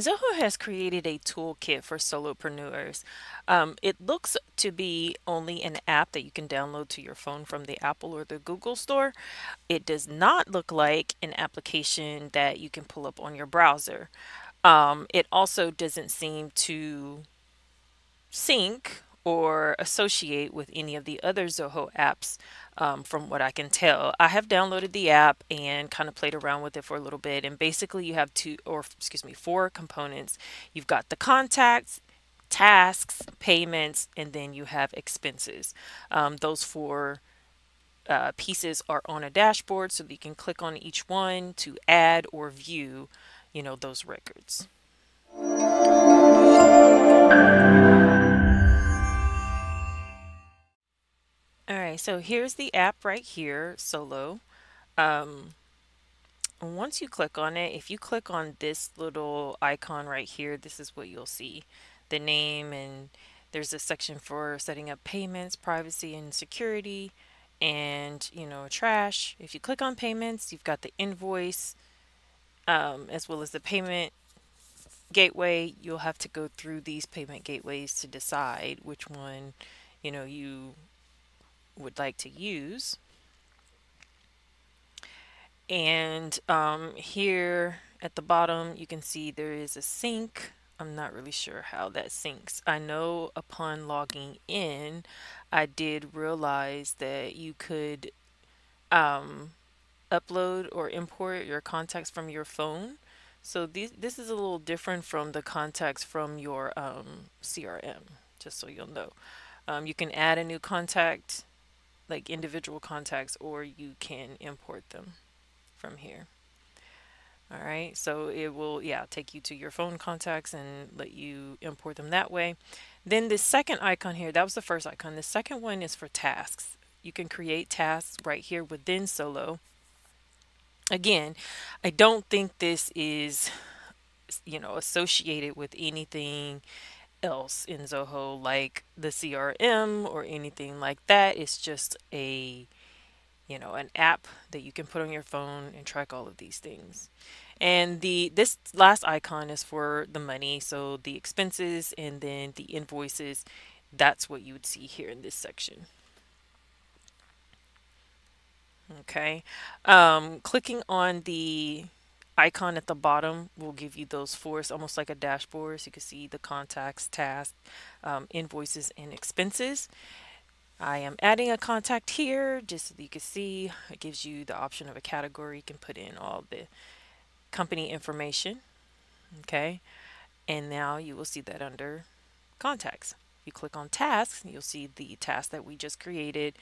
Zoho has created a toolkit for solopreneurs. Um, it looks to be only an app that you can download to your phone from the Apple or the Google Store. It does not look like an application that you can pull up on your browser. Um, it also doesn't seem to sync or associate with any of the other Zoho apps um, from what I can tell. I have downloaded the app and kind of played around with it for a little bit and basically you have two or excuse me four components. You've got the contacts, tasks, payments, and then you have expenses. Um, those four uh, pieces are on a dashboard so that you can click on each one to add or view you know those records. Alright, so here's the app right here, Solo. Um, once you click on it, if you click on this little icon right here, this is what you'll see. The name and there's a section for setting up payments, privacy and security, and you know, trash. If you click on payments, you've got the invoice, um, as well as the payment gateway. You'll have to go through these payment gateways to decide which one, you know, you would like to use. And um, here at the bottom, you can see there is a sync. I'm not really sure how that syncs. I know upon logging in, I did realize that you could um, upload or import your contacts from your phone. So these, this is a little different from the contacts from your um, CRM, just so you'll know. Um, you can add a new contact like individual contacts or you can import them from here. All right, so it will, yeah, take you to your phone contacts and let you import them that way. Then the second icon here, that was the first icon. The second one is for tasks. You can create tasks right here within Solo. Again, I don't think this is, you know, associated with anything else in Zoho like the CRM or anything like that. It's just a you know an app that you can put on your phone and track all of these things. And the this last icon is for the money, so the expenses and then the invoices. That's what you would see here in this section. Okay, um, clicking on the icon at the bottom will give you those four. It's almost like a dashboard. So you can see the contacts, tasks, um, invoices, and expenses. I am adding a contact here just so you can see. It gives you the option of a category. You can put in all the company information. Okay. And now you will see that under contacts. You click on tasks, you'll see the task that we just created,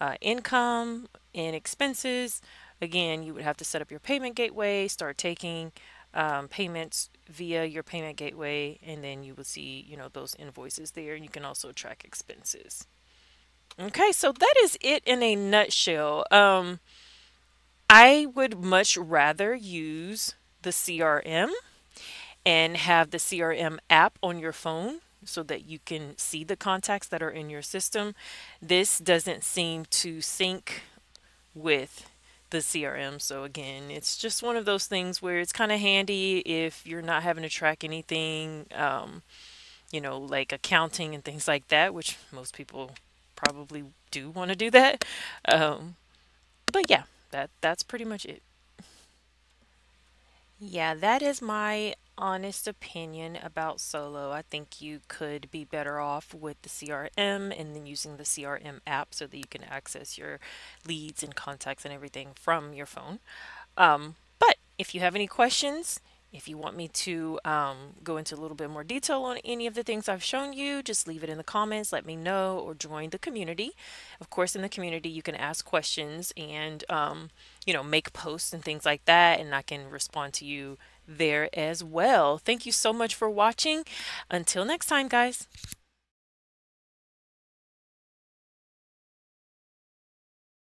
uh, income and expenses, Again, you would have to set up your payment gateway, start taking um, payments via your payment gateway, and then you will see, you know, those invoices there. And You can also track expenses. Okay, so that is it in a nutshell. Um, I would much rather use the CRM and have the CRM app on your phone so that you can see the contacts that are in your system. This doesn't seem to sync with the CRM. So again, it's just one of those things where it's kind of handy if you're not having to track anything, um, you know, like accounting and things like that, which most people probably do want to do that. Um, but yeah, that that's pretty much it. Yeah, that is my honest opinion about Solo. I think you could be better off with the CRM and then using the CRM app so that you can access your leads and contacts and everything from your phone. Um, but if you have any questions, if you want me to um, go into a little bit more detail on any of the things I've shown you, just leave it in the comments, let me know, or join the community. Of course, in the community, you can ask questions and, um, you know, make posts and things like that, and I can respond to you there as well. Thank you so much for watching. Until next time, guys.